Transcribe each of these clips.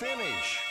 finish.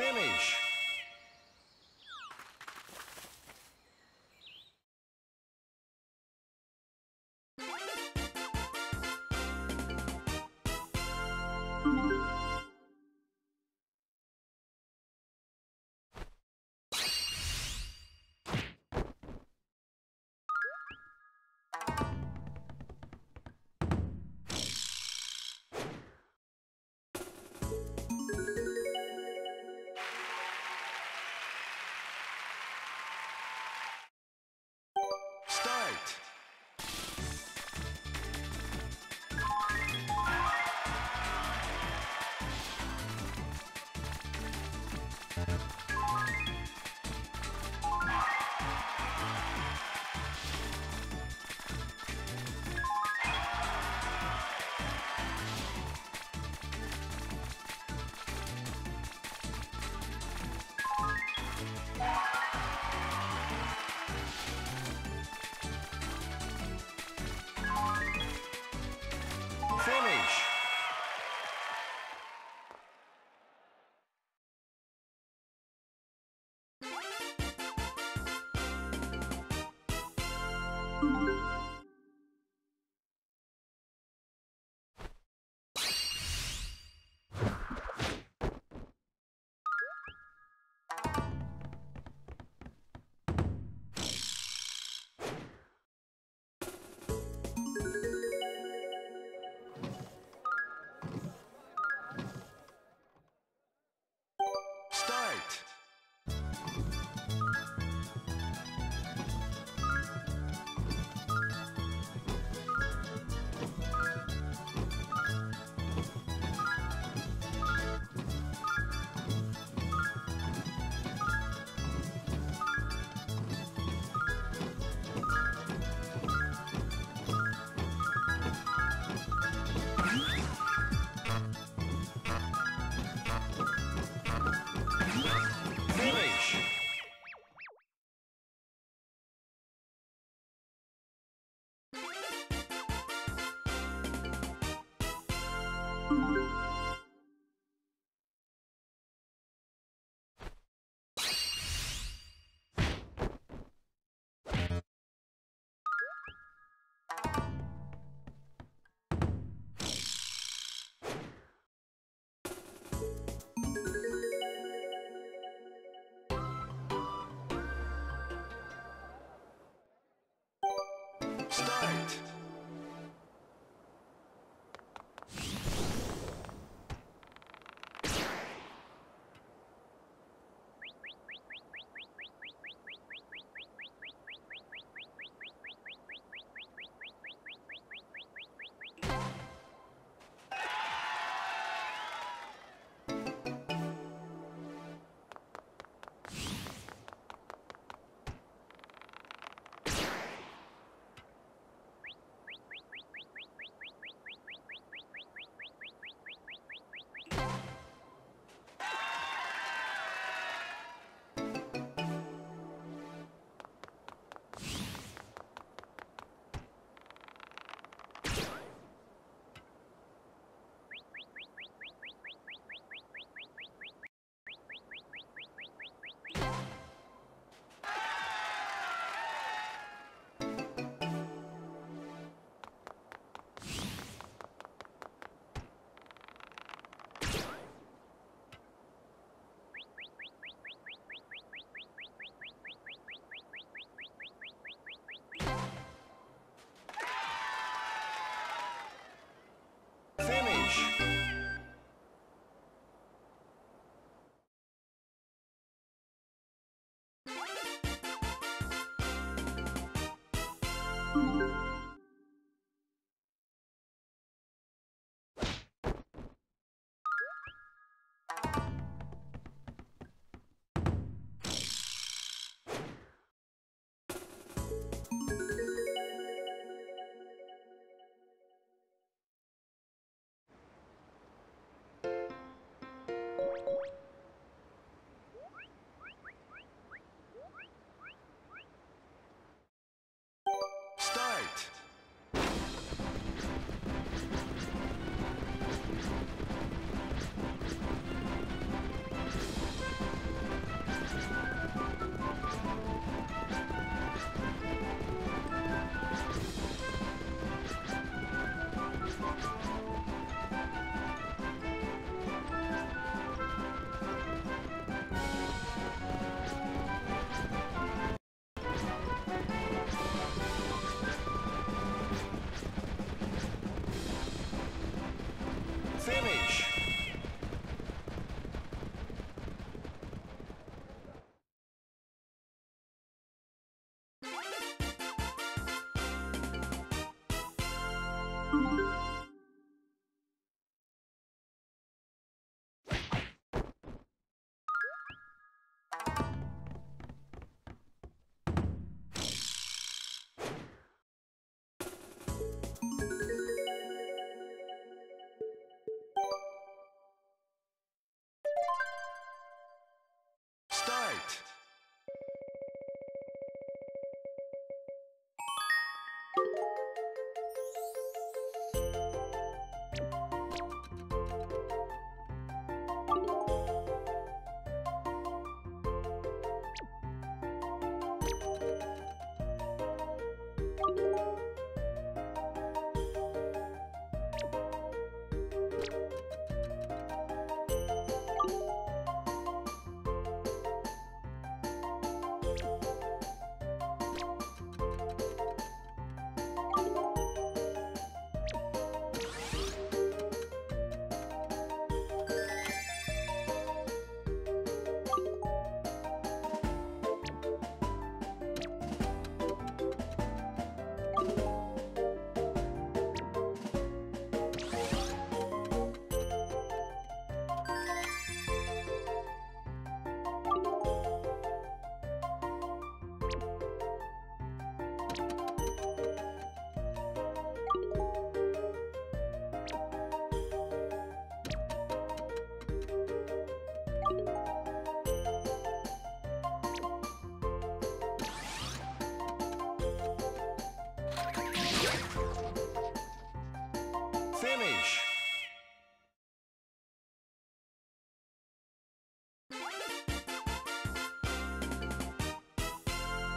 Finish.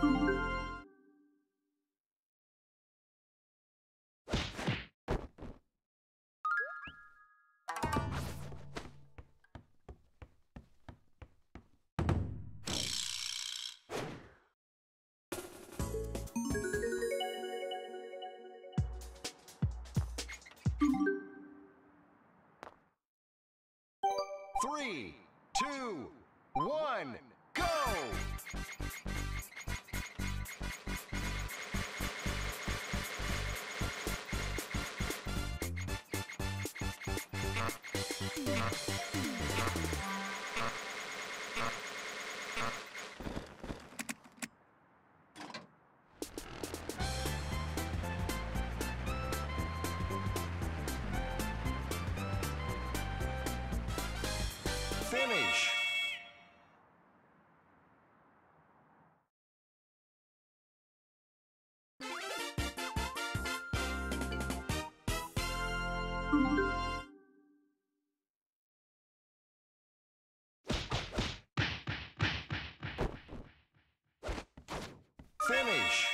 Three, two, one, damage. Finish.